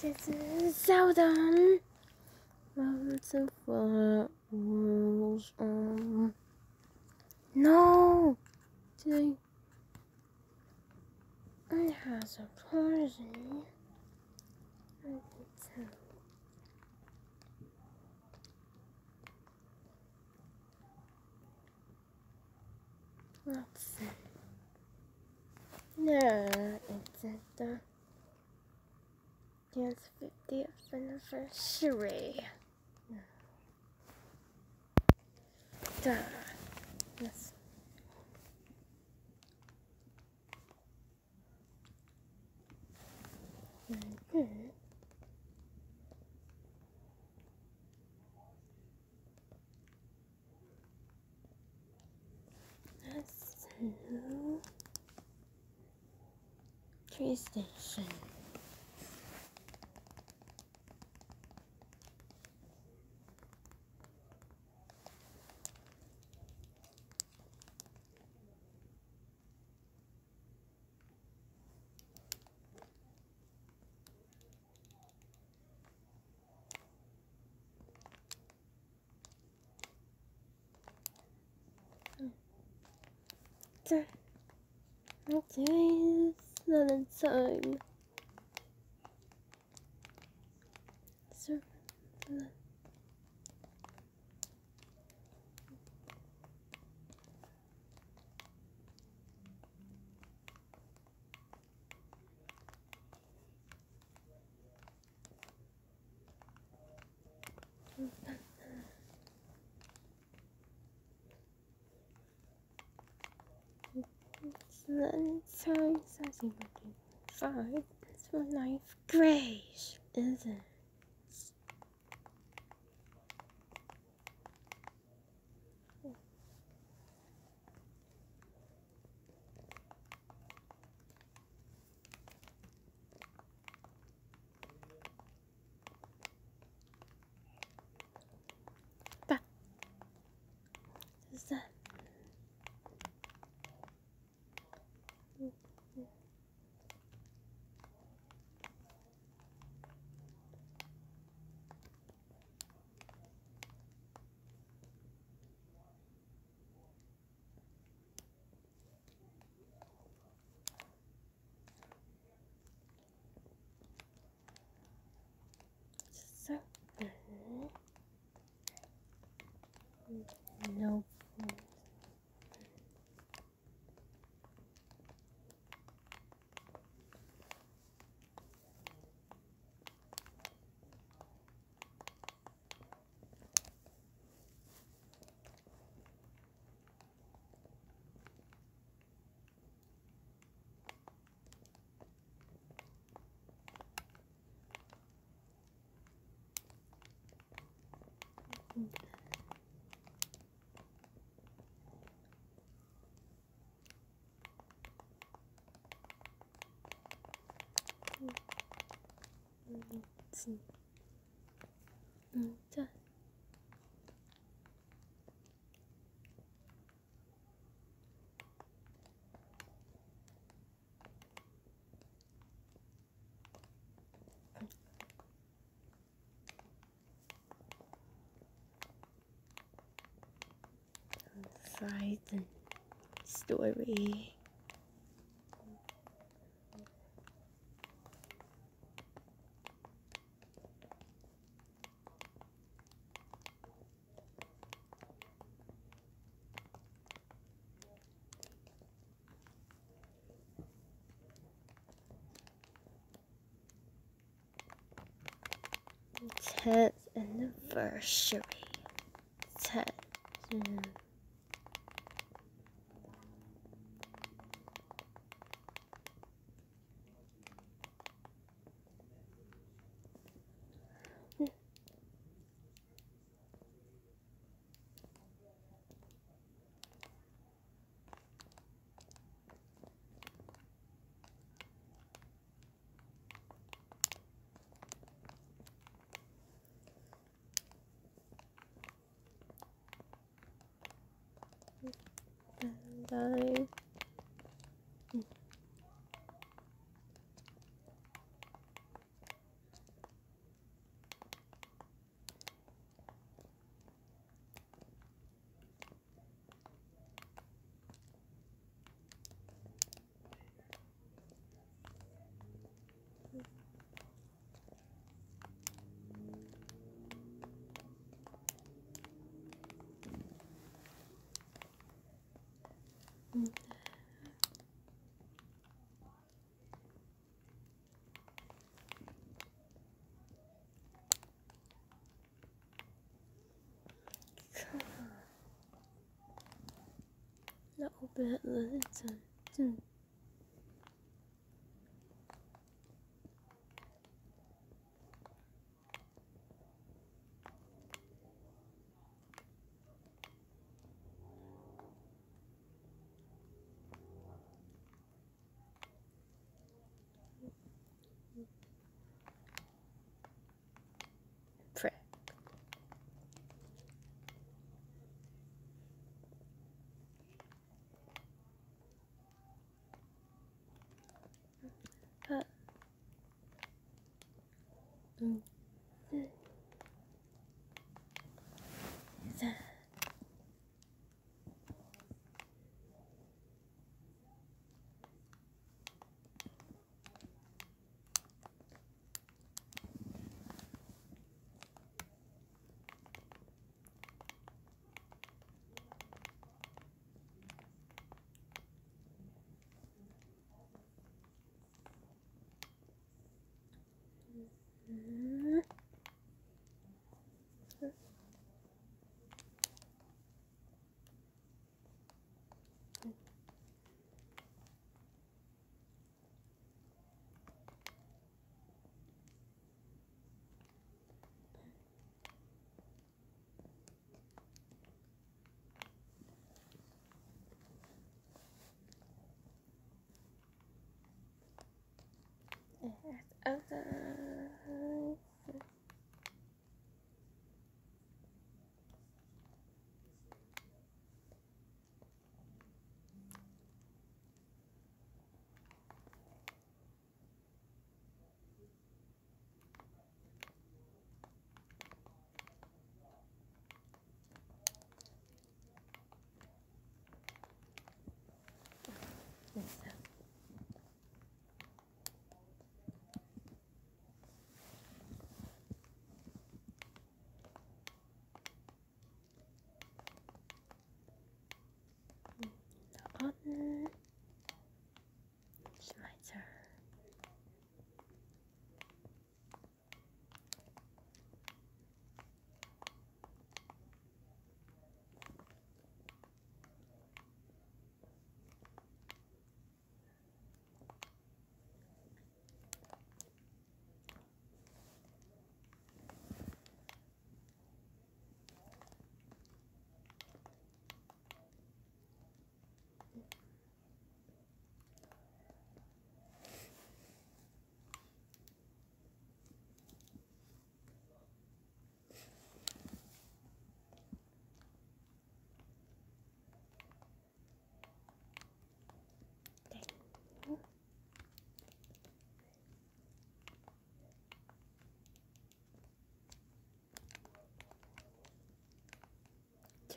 This is Zelda. Lots of flowers. Um, no. I? It has a poison. Let's see. No, it's at dance 50th anniversary. Duh. Yes. Mhm. That's new. Tree station. Okay, it's another time. So, uh, it's Sassy looking five. It's my ninth grade, isn't it? But is that so Frightened story. 10th anniversary. 10th. Bye. And I 那 Mm. Uh,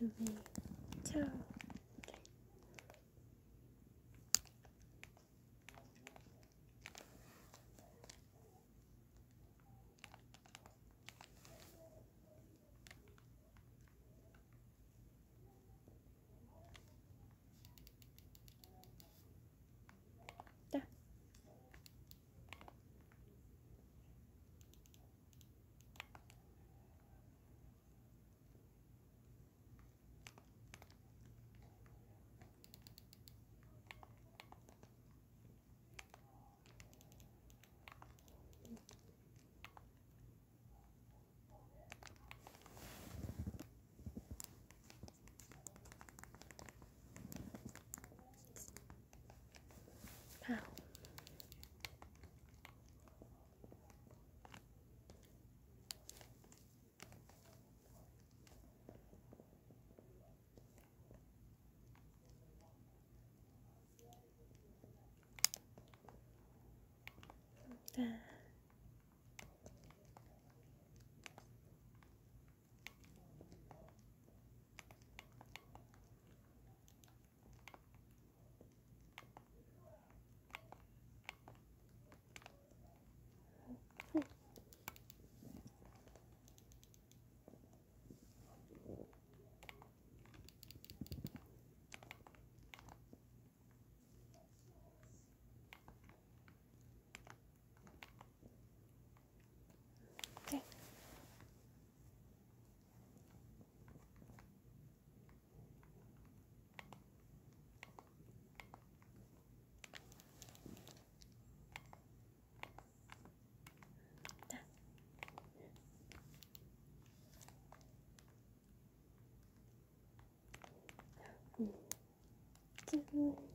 To me, too. There. afternoon.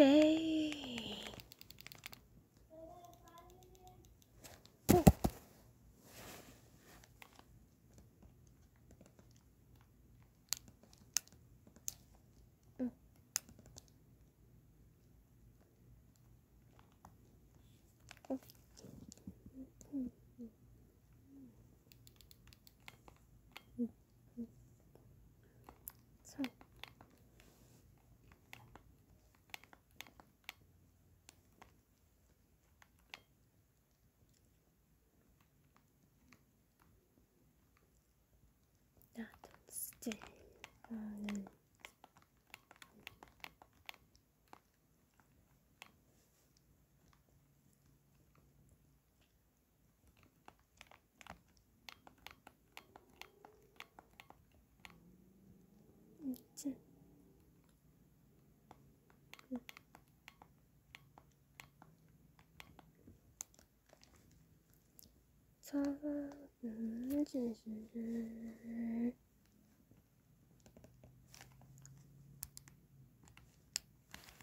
So 아빠는 있지? 응. 사랑은 진실을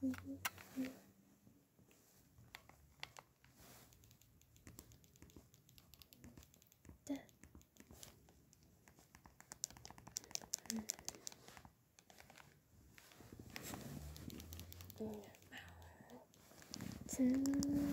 see Mm. Two.